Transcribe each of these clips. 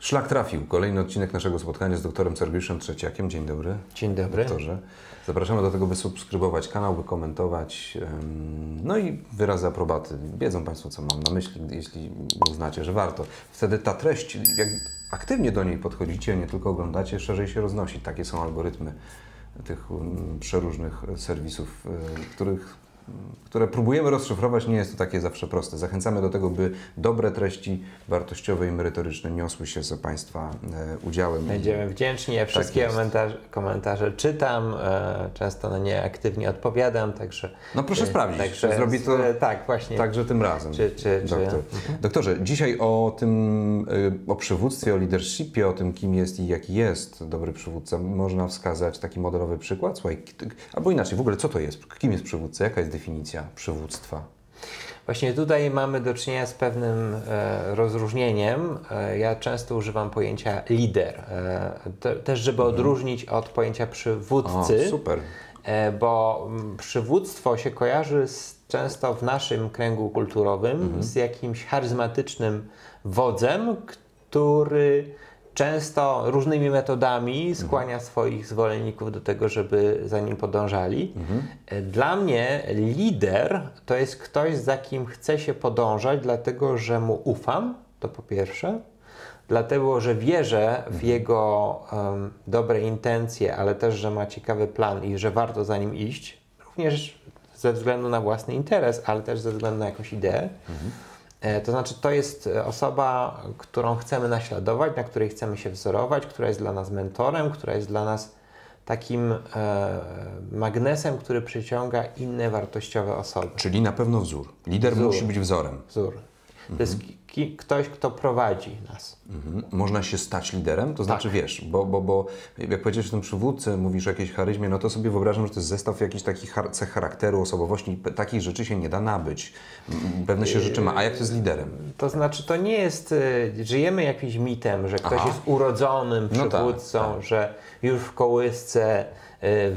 Szlak trafił. Kolejny odcinek naszego spotkania z doktorem Sergiuszem Trzeciakiem. Dzień dobry. Dzień dobry. Doktorze. Zapraszamy do tego, by subskrybować kanał, by komentować. No i wyrazy aprobaty. Wiedzą Państwo, co mam na myśli, jeśli uznacie, że warto. Wtedy ta treść, jak aktywnie do niej podchodzicie, nie tylko oglądacie, szerzej się roznosi. Takie są algorytmy tych przeróżnych serwisów, y, których które próbujemy rozszyfrować, nie jest to takie zawsze proste. Zachęcamy do tego, by dobre treści wartościowe i merytoryczne niosły się za Państwa e, udziałem. Będziemy wdzięczni. Ja wszystkie jest. komentarze, komentarze czytam, e, często na nie aktywnie odpowiadam, także... No proszę e, sprawdzić, także, czy zrobi to Tak, właśnie. Także tym razem. Czy, czy, Doktor. Doktorze, dzisiaj o tym, o przywództwie, o leadershipie, o tym, kim jest i jaki jest dobry przywódca, można wskazać taki modelowy przykład? Słuchaj, albo inaczej, w ogóle co to jest? Kim jest przywódca? Jaka jest definicja przywództwa? Właśnie tutaj mamy do czynienia z pewnym e, rozróżnieniem. E, ja często używam pojęcia lider, e, te, też żeby odróżnić od pojęcia Mhm. O, przywódcy. super. E, bo mm, przywództwo się kojarzy z, często w naszym kręgu kulturowym z jakimś charyzmatycznym wodzem, który często różnymi metodami skłania swoich zwolenników do tego, żeby za nim podążali. E, Dla mnie lider to jest ktoś, za kim chcę się podążać, dlatego że mu ufam, to po pierwsze. Dlatego, że wierzę w jego em, dobre intencje, ale też, że ma ciekawy plan i że warto za nim iść, również ze względu na własny interes, ale też ze względu na jakąś ideę. E, To znaczy, to jest e, osoba, którą chcemy naśladować, na której chcemy się wzorować, która jest dla nas mentorem, która jest dla nas takim e, magnesem, który przyciąga inne wartościowe osoby. Czyli na pewno wzór. Lider Wzór. musi być wzorem. Wzór. To jest ki- ktoś, kto prowadzi nas. Mhm. Można się stać liderem? To znaczy, wiesz, bo, bo, bo jak powiedziałeś o tym przywódcy, mówisz o jakiejś charyzmie, no to sobie wyobrażam, że to jest zestaw jakichś takich cech charakteru, osobowości. Takich rzeczy się nie da nabyć. M, Pewne się rzeczy ma. A jak to jest liderem? To znaczy, to nie jest, y, żyjemy jakimś mitem, że ktoś Aha. jest urodzonym No tak, przywódcą, tak. że już w kołysce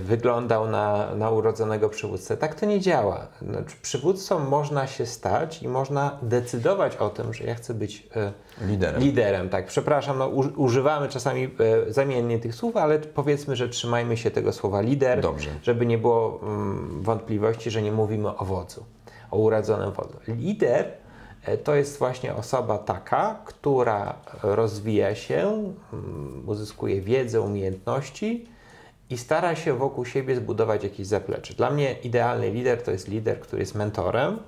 wyglądał na, na urodzonego przywódcę. Tak to nie działa. Znaczy, przywódcą można się stać i można decydować o tym, że ja chcę być y, Liderem. liderem. Tak, przepraszam, no, używamy czasami y, zamiennie tych słów, ale powiedzmy, że trzymajmy się tego słowa lider, Dobrze. żeby nie było mm, wątpliwości, że nie mówimy o wodzu, o urodzonym wodzu. Lider to jest właśnie osoba taka, która rozwija się, mm, uzyskuje wiedzę, umiejętności i stara się wokół siebie zbudować jakieś zaplecze. Dla mnie idealny lider to jest lider, który jest mentorem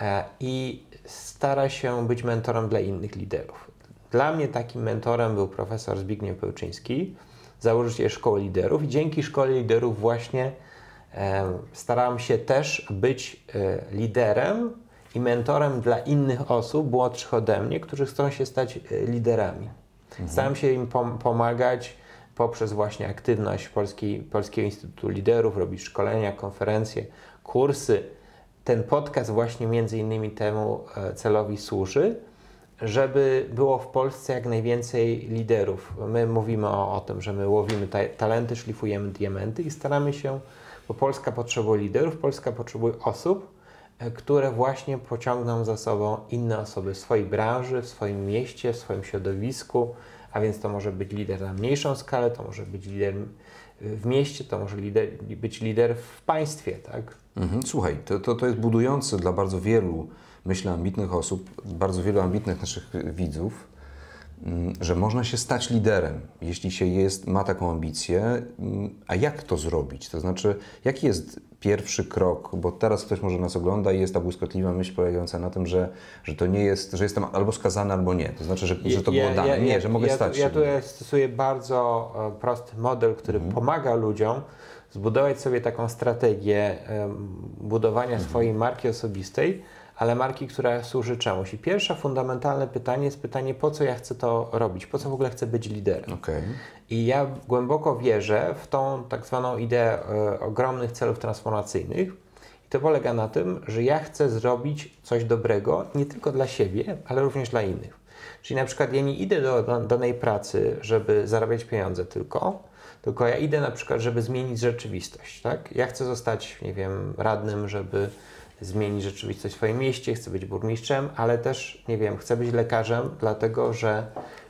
e, i stara się być mentorem dla innych liderów. Dla mnie takim mentorem był profesor Zbigniew Pełczyński, założyciel Szkoły Liderów i dzięki Szkole Liderów właśnie e, starałem się też być e, liderem i mentorem dla innych osób młodszych ode mnie, którzy chcą się stać liderami. Starałem się im pom- pomagać poprzez właśnie aktywność Polskiej, Polskiego Instytutu Liderów, robić szkolenia, konferencje, kursy. Ten podcast właśnie między innymi temu e, celowi służy, żeby było w Polsce jak najwięcej liderów. My mówimy o, o tym, że my łowimy ta talenty, szlifujemy diamenty i staramy się, bo Polska potrzebuje liderów, Polska potrzebuje osób, e, które właśnie pociągną za sobą inne osoby w swojej branży, w swoim mieście, w swoim środowisku, a więc to może być lider na mniejszą skalę, to może być lider w mieście, to może lider, być lider w państwie, tak? Mhm. Słuchaj, to, to, to jest budujące dla bardzo wielu, myślę, ambitnych osób, bardzo wielu ambitnych naszych widzów, że można się stać liderem, jeśli się jest, ma taką ambicję. Mm, A jak to zrobić? To znaczy, jaki jest pierwszy krok? Bo teraz ktoś może nas ogląda i jest ta błyskotliwa myśl polegająca na tym, że, że to nie jest, że jestem albo skazany, albo nie. To znaczy, że, że to było dane. nie, że mogę ja, stać Ja się. liderem. tutaj stosuję bardzo e, prosty model, który Mhm. pomaga ludziom zbudować sobie taką strategię budowania Mhm. swojej marki osobistej, ale marki, która służy czemuś. I pierwsze fundamentalne pytanie jest pytanie, po co ja chcę to robić? Po co w ogóle chcę być liderem? Okej. I ja głęboko wierzę w tą tak zwaną ideę e, ogromnych celów transformacyjnych. I to polega na tym, że ja chcę zrobić coś dobrego nie tylko dla siebie, ale również dla innych. Czyli na przykład ja nie idę do da- danej pracy, żeby zarabiać pieniądze tylko, tylko ja idę na przykład, żeby zmienić rzeczywistość. Tak? Ja chcę zostać, nie wiem, radnym, żeby zmienić rzeczywistość w swoim mieście, chcę być burmistrzem, ale też, nie wiem, chcę być lekarzem, dlatego że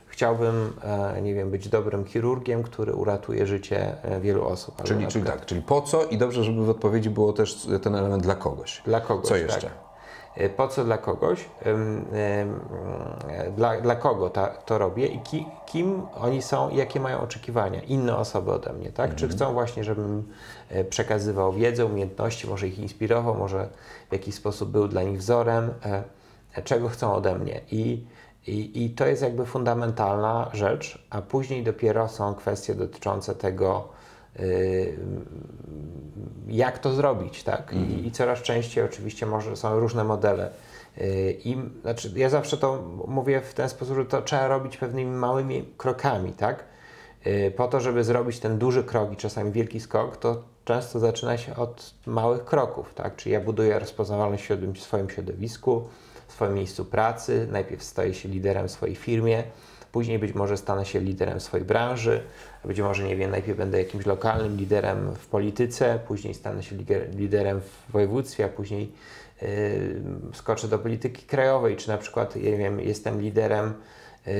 chciałbym, e, nie wiem, być dobrym chirurgiem, który uratuje życie e, wielu osób. Czyli, czyli tak, czyli po co i dobrze, żeby w odpowiedzi było też ten element dla kogoś. Dla kogoś, Co jeszcze? Tak. E, Po co dla kogoś? Dla, dla kogo ta, to robię i ki, kim oni są i jakie mają oczekiwania inne osoby ode mnie, tak? Czy chcą właśnie, żebym e, przekazywał wiedzę, umiejętności, może ich inspirował, może w jakiś sposób był dla nich wzorem, e, czego chcą ode mnie i i, I to jest jakby fundamentalna rzecz, a później dopiero są kwestie dotyczące tego, jak to zrobić, tak? I, I coraz częściej oczywiście może są różne modele. Y, I, znaczy, ja zawsze to mówię w ten sposób, że to trzeba robić pewnymi małymi krokami, tak? Y, Po to, żeby zrobić ten duży krok i czasami wielki skok, to często zaczyna się od małych kroków, tak? Czyli ja buduję rozpoznawalność w swoim środowisku, w swoim miejscu pracy, najpierw staję się liderem w swojej firmie, później być może stanę się liderem swojej branży, być może, nie wiem, najpierw będę jakimś lokalnym liderem w polityce, później stanę się liderem w województwie, a później yy, skoczę do polityki krajowej, czy na przykład, nie wiem, jestem liderem yy,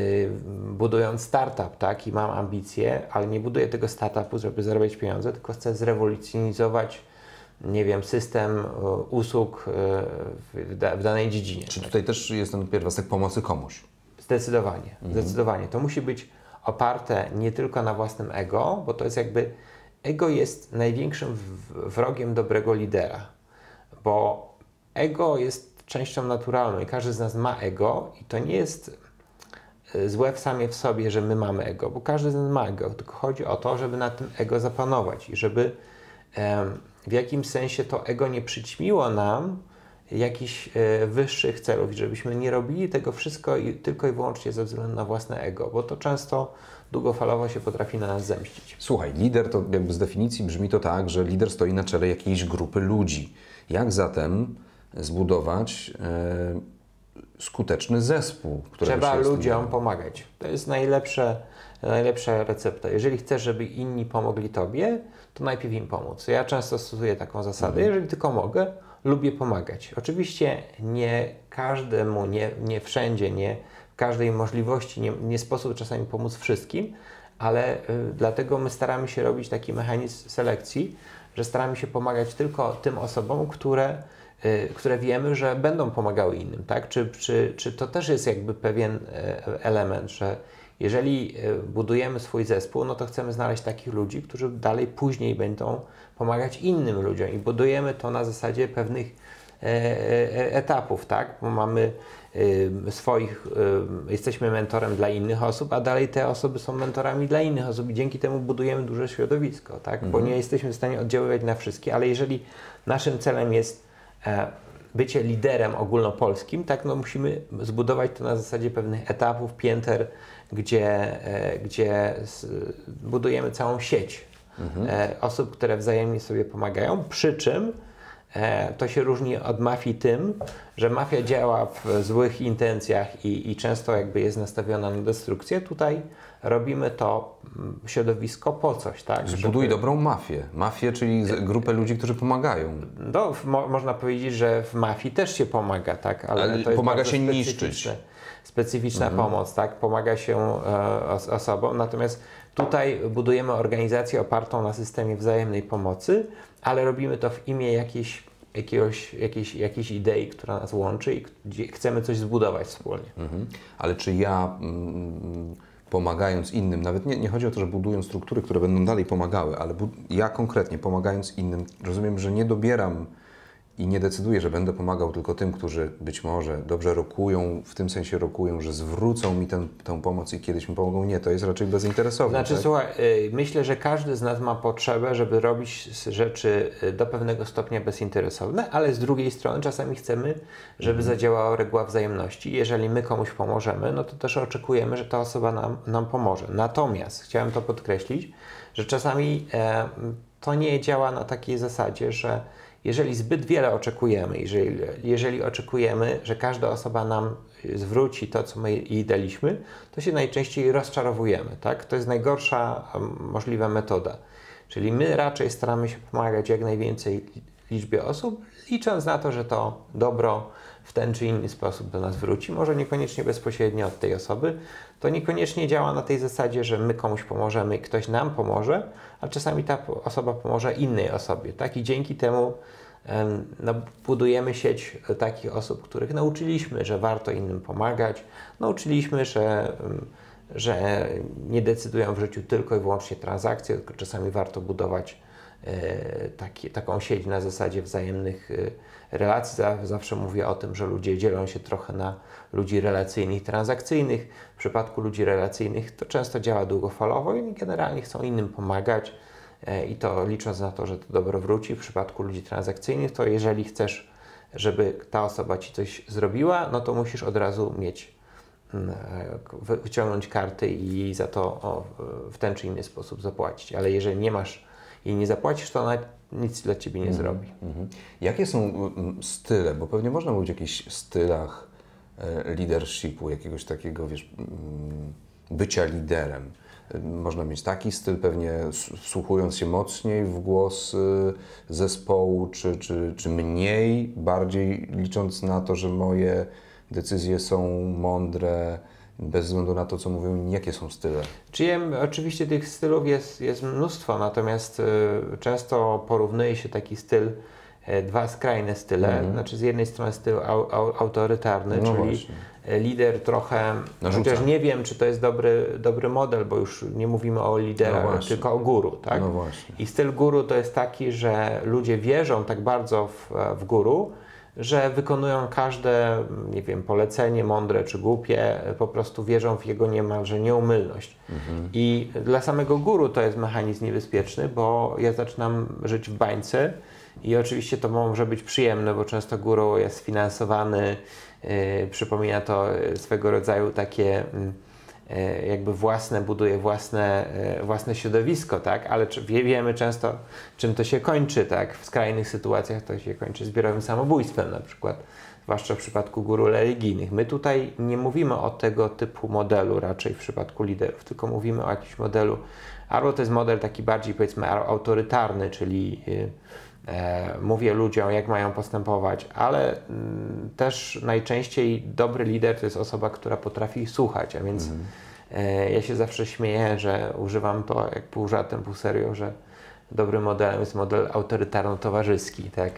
budując startup, tak, i mam ambicje, ale nie buduję tego startupu, żeby zarabiać pieniądze, tylko chcę zrewolucjonizować nie wiem, system y, usług y, w, da, w danej dziedzinie. Czy tutaj też jest ten pierwiastek pomocy komuś? Zdecydowanie, zdecydowanie. To musi być oparte nie tylko na własnym ego, bo to jest jakby, ego jest największym wrogiem dobrego lidera, bo ego jest częścią naturalną i każdy z nas ma ego i to nie jest y, złe w samie w sobie, że my mamy ego, bo każdy z nas ma ego, tylko chodzi o to, żeby na tym ego zapanować i żeby w jakimś sensie to ego nie przyćmiło nam jakichś e, wyższych celów i żebyśmy nie robili tego wszystko i, tylko i wyłącznie ze względu na własne ego, bo to często długofalowo się potrafi na nas zemścić. Słuchaj, lider to jakby z definicji brzmi to tak, że lider stoi na czele jakiejś grupy ludzi. Jak zatem zbudować e, skuteczny zespół, Trzeba ludziom pomagać. To jest najlepsze, najlepsza recepta. Jeżeli chcesz, żeby inni pomogli Tobie, to najpierw im pomóc. Ja często stosuję taką zasadę. Jeżeli tylko mogę, lubię pomagać. Oczywiście nie każdemu, nie, nie wszędzie, nie w każdej możliwości, nie, nie sposób czasami pomóc wszystkim, ale y, dlatego my staramy się robić taki mechanizm selekcji, że staramy się pomagać tylko tym osobom, które, y, które wiemy, że będą pomagały innym, tak? Czy, czy, czy to też jest jakby pewien e, element, że jeżeli e, budujemy swój zespół, no to chcemy znaleźć takich ludzi, którzy dalej później będą pomagać innym ludziom i budujemy to na zasadzie pewnych e, e, etapów, tak? Bo mamy swoich, jesteśmy mentorem dla innych osób, a dalej te osoby są mentorami dla innych osób i dzięki temu budujemy duże środowisko, tak? Bo nie jesteśmy w stanie oddziaływać na wszystkie, ale jeżeli naszym celem jest bycie liderem ogólnopolskim, tak, no musimy zbudować to na zasadzie pewnych etapów, pięter, gdzie, e, gdzie budujemy całą sieć e, osób, które wzajemnie sobie pomagają, przy czym E, To się różni od mafii tym, że mafia działa w złych intencjach i, i często jakby jest nastawiona na destrukcję. Tutaj robimy to mm, środowisko po coś, tak? Zbuduj dobrą mafię. Mafię, czyli grupę ludzi, którzy pomagają. No, mo, można powiedzieć, że w mafii też się pomaga, tak? Ale jest pomaga się niszczyć. Specyficzna pomoc, tak? Pomaga się e, os, osobom, natomiast tutaj budujemy organizację opartą na systemie wzajemnej pomocy, ale robimy to w imię jakiejś, jakiegoś, jakiejś, jakiejś idei, która nas łączy i chcemy coś zbudować wspólnie. Mhm. Ale czy ja mm, pomagając innym, nawet nie, nie chodzi o to, że budują struktury, które będą dalej pomagały, ale ja konkretnie pomagając innym, rozumiem, że nie dobieram i nie decyduję, że będę pomagał tylko tym, którzy być może dobrze rokują, w tym sensie rokują, że zwrócą mi tę, tę pomoc i kiedyś mi pomogą. Nie, to jest raczej bezinteresowne. Znaczy, tak? słuchaj, y, myślę, że każdy z nas ma potrzebę, żeby robić rzeczy y, do pewnego stopnia bezinteresowne, ale z drugiej strony czasami chcemy, żeby Mhm. zadziałała reguła wzajemności. Jeżeli my komuś pomożemy, no to też oczekujemy, że ta osoba nam, nam pomoże. Natomiast chciałem to podkreślić, że czasami e, to nie działa na takiej zasadzie, że jeżeli zbyt wiele oczekujemy, jeżeli, jeżeli oczekujemy, że każda osoba nam zwróci to, co my jej daliśmy, to się najczęściej rozczarowujemy. Tak? To jest najgorsza możliwa metoda. Czyli my raczej staramy się pomagać jak najwięcej liczbie osób, licząc na to, że to dobro w ten czy inny sposób do nas wróci, może niekoniecznie bezpośrednio od tej osoby. To niekoniecznie działa na tej zasadzie, że my komuś pomożemy, ktoś nam pomoże, a czasami ta osoba pomoże innej osobie. Tak? I dzięki temu no, budujemy sieć takich osób, których nauczyliśmy, że warto innym pomagać, nauczyliśmy, że, że nie decydują w życiu tylko i wyłącznie transakcje, tylko czasami warto budować e, taki, taką sieć na zasadzie wzajemnych e, relacji. Zawsze mówię o tym, że ludzie dzielą się trochę na ludzi relacyjnych transakcyjnych. W przypadku ludzi relacyjnych to często działa długofalowo i generalnie chcą innym pomagać E, i to licząc na to, że to dobro wróci. W przypadku ludzi transakcyjnych, to jeżeli chcesz, żeby ta osoba ci coś zrobiła, no to musisz od razu mieć, mm, e, wyciągnąć karty i za to w ten czy inny sposób zapłacić. Ale jeżeli nie masz i nie zapłacisz, to ona nic dla ciebie nie mm zrobi. -hmm. Jakie są style? Bo pewnie można mówić o jakichś stylach e, leadershipu, jakiegoś takiego, wiesz, bycia liderem. Można mieć taki styl, pewnie wsłuchując się mocniej w głos zespołu, czy, czy, czy mniej, bardziej licząc na to, że moje decyzje są mądre, bez względu na to, co mówią, jakie są style? Czyjem, oczywiście tych stylów jest, jest mnóstwo, natomiast y, często porównuje się taki styl, y, dwa skrajne style, mm znaczy z jednej strony styl au, au, autorytarny, no czyli właśnie lider trochę, Narzuca. chociaż nie wiem, czy to jest dobry, dobry model, bo już nie mówimy o liderach, no tylko o guru. Tak? No I styl guru to jest taki, że ludzie wierzą tak bardzo w, w guru, że wykonują każde, nie wiem, polecenie mądre czy głupie, po prostu wierzą w jego niemalże nieumylność. Mhm. I dla samego guru to jest mechanizm niebezpieczny, bo ja zaczynam żyć w bańce i oczywiście to może być przyjemne, bo często guru jest finansowany E, przypomina to swego rodzaju takie e, jakby własne, buduje własne, e, własne środowisko, tak? Ale wiemy często, czym to się kończy, tak? W skrajnych sytuacjach to się kończy zbiorowym samobójstwem na przykład, zwłaszcza w przypadku guru religijnych. My tutaj nie mówimy o tego typu modelu raczej w przypadku liderów, tylko mówimy o jakimś modelu, albo to jest model taki bardziej powiedzmy autorytarny, czyli E, mówię ludziom, jak mają postępować, ale mm, też najczęściej dobry lider to jest osoba, która potrafi słuchać, a więc mm. ja się zawsze śmieję, że używam to jak pół żartem, pół serio, że dobrym modelem jest model autorytarno-towarzyski, tak?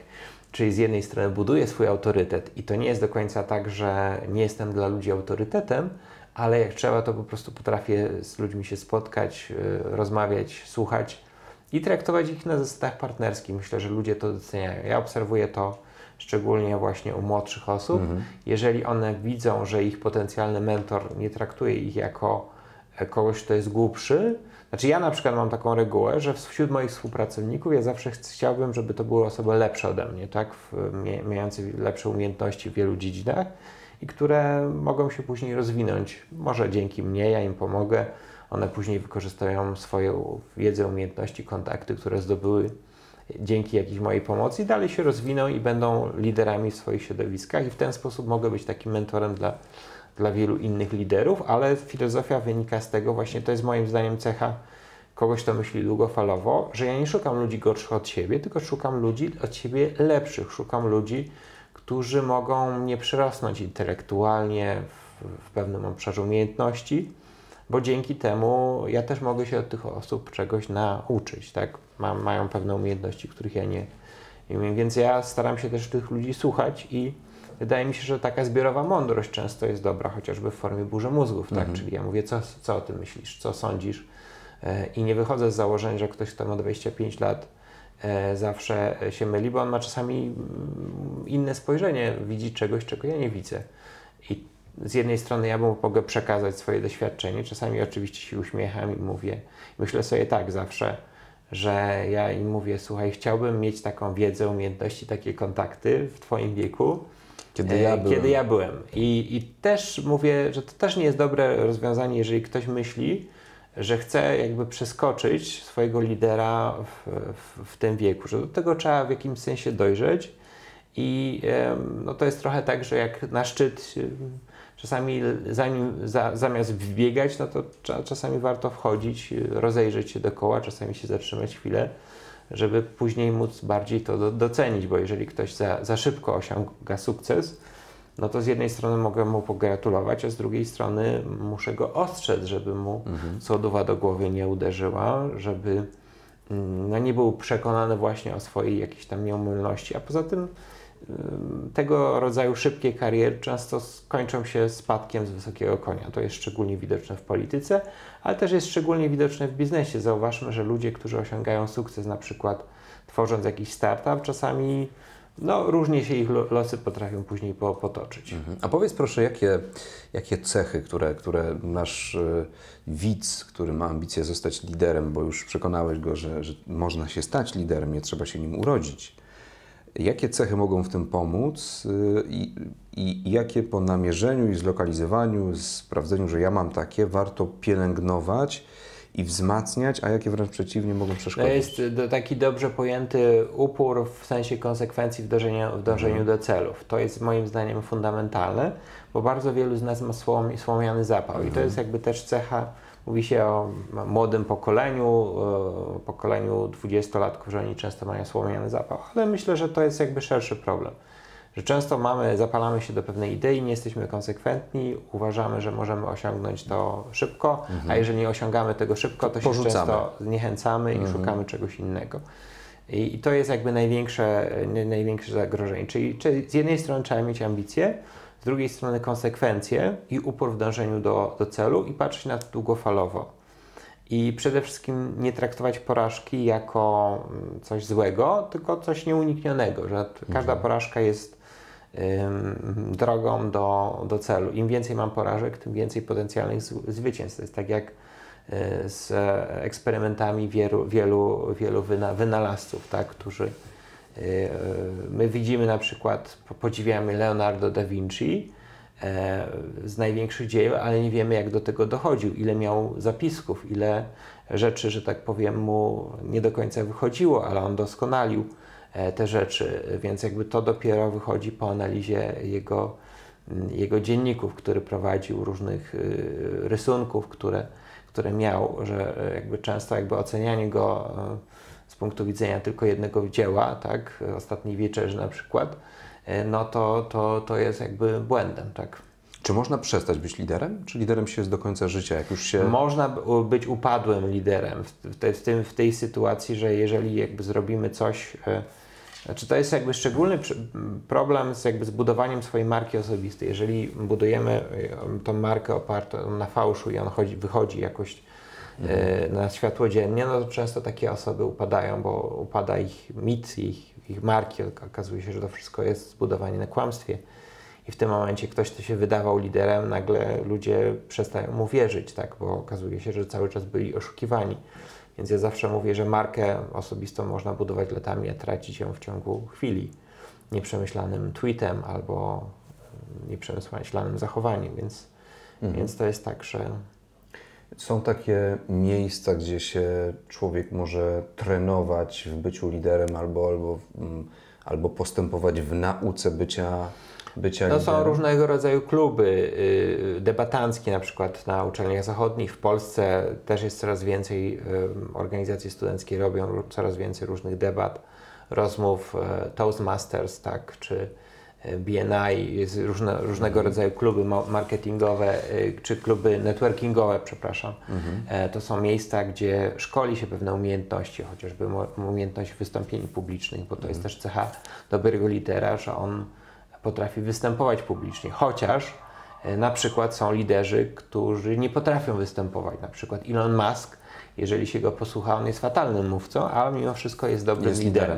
Czyli z jednej strony buduję swój autorytet i to nie jest do końca tak, że nie jestem dla ludzi autorytetem, ale jak trzeba, to po prostu potrafię z ludźmi się spotkać, y, rozmawiać, słuchać i traktować ich na zasadach partnerskich. Myślę, że ludzie to doceniają. Ja obserwuję to szczególnie właśnie u młodszych osób. Mhm. Jeżeli one widzą, że ich potencjalny mentor nie traktuje ich jako e, kogoś, kto jest głupszy, znaczy ja na przykład mam taką regułę, że wśród moich współpracowników ja zawsze chciałbym, żeby to były osoby lepsze ode mnie, tak? mające lepsze umiejętności w wielu dziedzinach i które mogą się później rozwinąć. Może dzięki mnie, ja im pomogę, one później wykorzystują swoją wiedzę, umiejętności, kontakty, które zdobyły dzięki jakiejś mojej pomocy i dalej się rozwiną i będą liderami w swoich środowiskach i w ten sposób mogę być takim mentorem dla, dla wielu innych liderów, ale filozofia wynika z tego, właśnie to jest moim zdaniem cecha kogoś, kto myśli długofalowo, że ja nie szukam ludzi gorszych od siebie, tylko szukam ludzi od siebie lepszych, szukam ludzi, którzy mogą mnie przyrosnąć intelektualnie w, w pewnym obszarze umiejętności, bo dzięki temu ja też mogę się od tych osób czegoś nauczyć, tak? Mam, mają pewne umiejętności, których ja nie, nie umiem, więc ja staram się też tych ludzi słuchać i wydaje mi się, że taka zbiorowa mądrość często jest dobra, chociażby w formie burzy mózgów, tak? Mhm. Czyli ja mówię, co, co o tym myślisz, co sądzisz e, i nie wychodzę z założenia, że ktoś, kto ma 25 lat, e, zawsze się myli, bo on ma czasami mm, inne spojrzenie, widzi czegoś, czego ja nie widzę. Z jednej strony ja mu mogę przekazać swoje doświadczenie, czasami oczywiście się uśmiecham i mówię, myślę sobie tak zawsze, że ja im mówię, słuchaj, chciałbym mieć taką wiedzę, umiejętności, takie kontakty w Twoim wieku, kiedy ja e, byłem. Kiedy ja byłem. I, I też mówię, że to też nie jest dobre rozwiązanie, jeżeli ktoś myśli, że chce jakby przeskoczyć swojego lidera w, w, w tym wieku, że do tego trzeba w jakimś sensie dojrzeć. I no, to jest trochę tak, że jak na szczyt czasami zanim, za, zamiast wbiegać, no to czasami warto wchodzić, rozejrzeć się dookoła, czasami się zatrzymać chwilę, żeby później móc bardziej to docenić, bo jeżeli ktoś za, za szybko osiąga sukces, no to z jednej strony mogę mu pogratulować, a z drugiej strony muszę go ostrzec, żeby mu mhm. sodowa do głowy nie uderzyła, żeby mm, no, nie był przekonany właśnie o swojej jakiejś tam nieomylności, a poza tym tego rodzaju szybkie kariery często skończą się spadkiem z wysokiego konia. To jest szczególnie widoczne w polityce, ale też jest szczególnie widoczne w biznesie. Zauważmy, że ludzie, którzy osiągają sukces, na przykład tworząc jakiś startup, czasami no, różnie się ich losy potrafią później potoczyć. Mhm. A powiedz proszę, jakie, jakie cechy, które, które nasz y, widz, który ma ambicję zostać liderem, bo już przekonałeś go, że, że można się stać liderem, nie trzeba się nim urodzić Jakie cechy mogą w tym pomóc y, i, i, jakie po namierzeniu i zlokalizowaniu, sprawdzeniu, że ja mam takie, warto pielęgnować i wzmacniać, a jakie wręcz przeciwnie mogą przeszkodzić? To jest taki dobrze pojęty upór w sensie konsekwencji w dążeniu, w dążeniu mhm. do celów. To jest moim zdaniem fundamentalne, bo bardzo wielu z nas ma słom, słomiany zapał mhm. i to mhm. jest jakby też cecha Mówi się o młodym pokoleniu, pokoleniu dwudziestolatków, że oni często mają słomiany zapał, ale myślę, że to jest jakby szerszy problem. Że często mamy, zapalamy się do pewnej idei, nie jesteśmy konsekwentni, uważamy, że możemy osiągnąć to szybko, mhm. a jeżeli nie osiągamy tego szybko, to się Porzucamy. często zniechęcamy i mhm. szukamy czegoś innego. I, I, to jest jakby największe, największe zagrożenie. Czyli, czyli z jednej strony trzeba mieć ambicje, z drugiej strony konsekwencje i upór w dążeniu do, do celu i patrzeć na to długofalowo. I przede wszystkim nie traktować porażki jako mm, coś złego, tylko coś nieuniknionego, że każda mhm. porażka jest ym, drogą do, do celu. Im więcej mam porażek, tym więcej potencjalnych zwycięstw. To jest tak jak y, z eksperymentami wielu, wielu, wielu wynalazców, tak, którzy my widzimy na przykład, podziwiamy Leonardo da Vinci e, z największych dzieł, ale nie wiemy jak do tego dochodził, ile miał zapisków, ile rzeczy, że tak powiem, mu nie do końca wychodziło, ale on doskonalił e, te rzeczy, więc jakby to dopiero wychodzi po analizie jego, jego dzienników, który prowadził, różnych y, rysunków, które, które miał, że jakby często jakby ocenianie go e, z punktu widzenia tylko jednego dzieła, tak, ostatniej wieczerzy na przykład, e, no to, to, to jest jakby błędem, tak. Czy można przestać być liderem? Czy liderem się jest do końca życia, jak już się... Można być upadłym liderem w, te, w, tym, w tej sytuacji, że jeżeli jakby zrobimy coś... E, znaczy to jest jakby szczególny problem z jakby zbudowaniem swojej marki osobistej. Jeżeli budujemy e, tą markę opartą na fałszu i on chodzi, wychodzi jakoś mhm. na światło dziennie, no to często takie osoby upadają, bo upada ich mit, ich, ich marki. Okazuje się, że to wszystko jest zbudowane na kłamstwie. I w tym momencie ktoś, kto się wydawał liderem, nagle ludzie przestają mu wierzyć, tak? bo okazuje się, że cały czas byli oszukiwani. Więc ja zawsze mówię, że markę osobistą można budować latami, a tracić ją w ciągu chwili nieprzemyślanym tweetem albo nieprzemyślanym zachowaniem. Więc, mhm. więc to jest tak, że są takie miejsca, gdzie się człowiek może trenować w byciu liderem albo, albo, mm, albo postępować w nauce bycia, bycia no? Są różnego rodzaju kluby y, debatanckie, na przykład na uczelniach zachodnich. W Polsce też jest coraz więcej y, organizacji studenckich robią coraz więcej różnych debat, rozmów, y, Toastmasters, tak, czy BNI, różne, różnego mhm. rodzaju kluby marketingowe y, czy kluby networkingowe, przepraszam. Mhm. E, to są miejsca, gdzie szkoli się pewne umiejętności, chociażby umiejętność wystąpień publicznych, bo to mhm. jest też cecha dobrego lidera, że on potrafi występować publicznie, chociaż na przykład są liderzy, którzy nie potrafią występować, na przykład Elon Musk jeżeli się go posłucha, on jest fatalnym mówcą, ale mimo wszystko jest dobrym jest liderem.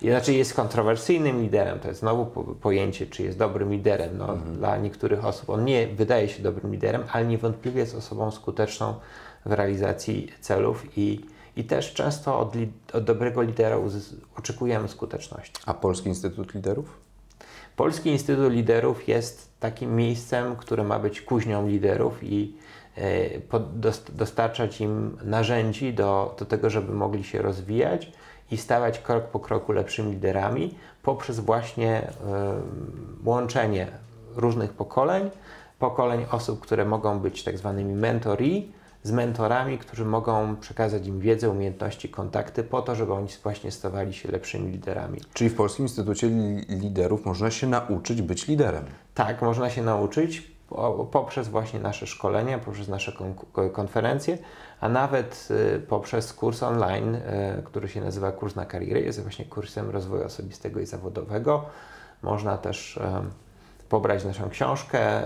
liderem. Znaczy jest kontrowersyjnym liderem, to jest znowu pojęcie, czy jest dobrym liderem. No, mhm. Dla niektórych osób on nie wydaje się dobrym liderem, ale niewątpliwie jest osobą skuteczną w realizacji celów i, i też często od, od dobrego lidera oczekujemy skuteczności. A Polski Instytut Liderów? Polski Instytut Liderów jest takim miejscem, które ma być kuźnią liderów i E, dostarczać im narzędzi do, do tego, żeby mogli się rozwijać i stawać krok po kroku lepszymi liderami poprzez właśnie łączenie różnych pokoleń, pokoleń osób, które mogą być tak zwanymi mentori, z mentorami, którzy mogą przekazać im wiedzę, umiejętności, kontakty po to, żeby oni właśnie stawali się lepszymi liderami. Czyli w Polskim Instytucie Li- Liderów można się nauczyć być liderem. Tak, można się nauczyć po- poprzez właśnie nasze szkolenia, poprzez nasze kon- konferencje, a nawet y, poprzez kurs online, y, który się nazywa Kurs na karierę. Jest właśnie kursem rozwoju osobistego i zawodowego. Można też pobrać naszą książkę.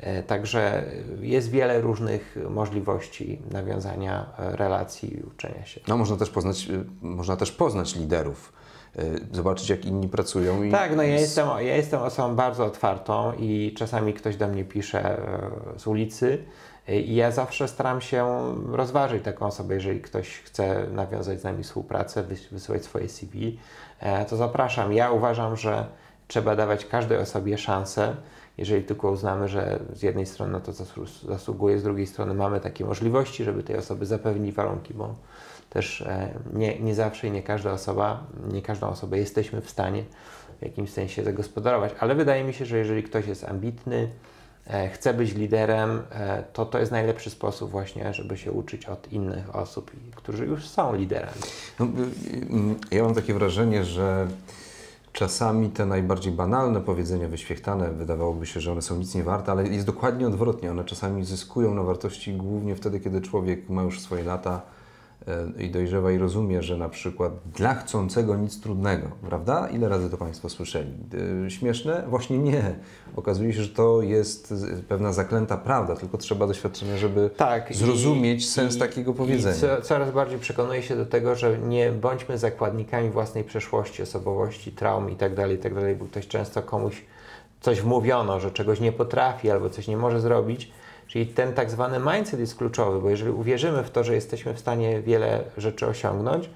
Y, Także jest wiele różnych możliwości nawiązania y, relacji i uczenia się. No, można też poznać, y, można też poznać liderów, zobaczyć jak inni pracują. I Tak, no ja jestem, ja jestem osobą bardzo otwartą i czasami ktoś do mnie pisze e, z ulicy e, i ja zawsze staram się rozważyć taką osobę, jeżeli ktoś chce nawiązać z nami współpracę, wys- wysyłać swoje CV, e, to zapraszam. Ja uważam, że trzeba dawać każdej osobie szansę, jeżeli tylko uznamy, że z jednej strony na to zasługuje, z drugiej strony mamy takie możliwości, żeby tej osoby zapewnić warunki, bo też e, nie, nie zawsze i nie każda osoba, nie każdą osobę jesteśmy w stanie w jakimś sensie zagospodarować, ale wydaje mi się, że jeżeli ktoś jest ambitny, e, chce być liderem, e, to to jest najlepszy sposób właśnie, żeby się uczyć od innych osób, którzy już są liderami. No, y, y, ja mam takie wrażenie, że czasami te najbardziej banalne powiedzenia wyświechtane, wydawałoby się, że one są nic nie warte, ale jest dokładnie odwrotnie. One czasami zyskują na wartości głównie wtedy, kiedy człowiek ma już swoje lata i dojrzewa i rozumie, że na przykład dla chcącego nic trudnego, prawda? Ile razy to Państwo słyszeli? Y, Śmieszne? Właśnie nie. Okazuje się, że to jest pewna zaklęta prawda, tylko trzeba doświadczenia, żeby Tak, i- zrozumieć sens i- takiego I powiedzenia. co, coraz bardziej przekonuję się do tego, że nie bądźmy zakładnikami własnej przeszłości, osobowości, traum itd., itd., bo ktoś często komuś coś wmówiono, że czegoś nie potrafi albo coś nie może zrobić. Czyli ten tak zwany mindset jest kluczowy, bo jeżeli uwierzymy w to, że jesteśmy w stanie wiele rzeczy osiągnąć,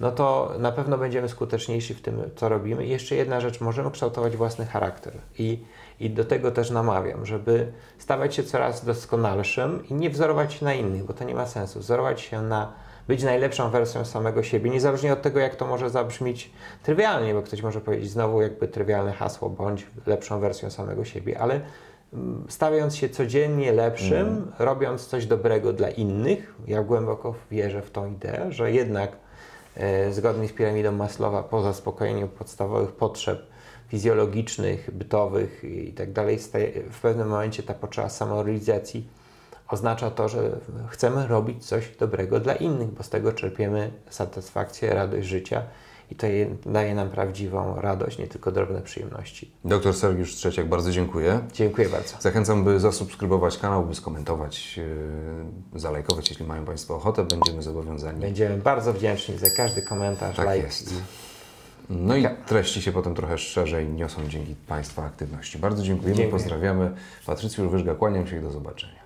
no to na pewno będziemy skuteczniejsi w tym, co robimy. I jeszcze jedna rzecz, możemy kształtować własny charakter. I, I do tego też namawiam, żeby stawać się coraz doskonalszym i nie wzorować się na innych, bo to nie ma sensu. Wzorować się na być najlepszą wersją samego siebie, niezależnie od tego, jak to może zabrzmieć trywialnie, bo ktoś może powiedzieć znowu jakby trywialne hasło, bądź lepszą wersją samego siebie, ale stawiając się codziennie lepszym, robiąc coś dobrego dla innych, ja głęboko wierzę w tą ideę, że jednak e, zgodnie z piramidą Maslowa, po zaspokojeniu podstawowych potrzeb fizjologicznych, bytowych i tak dalej, w pewnym momencie ta potrzeba samorealizacji oznacza to, że chcemy robić coś dobrego dla innych, bo z tego czerpiemy satysfakcję, radość życia i to je, daje nam prawdziwą radość, nie tylko drobne przyjemności. Doktor Sergiusz Trzeciak, bardzo dziękuję. Dziękuję bardzo. Zachęcam, by zasubskrybować kanał, by skomentować, yy, zalajkować, jeśli mają Państwo ochotę. Będziemy zobowiązani. Będziemy bardzo wdzięczni za każdy komentarz, Tak like. jest. No i treści się potem trochę szerzej niosą dzięki Państwa aktywności. Bardzo dziękujemy, Dziękuję. pozdrawiamy. Patrycjusz Wyżga, kłaniam się i do zobaczenia.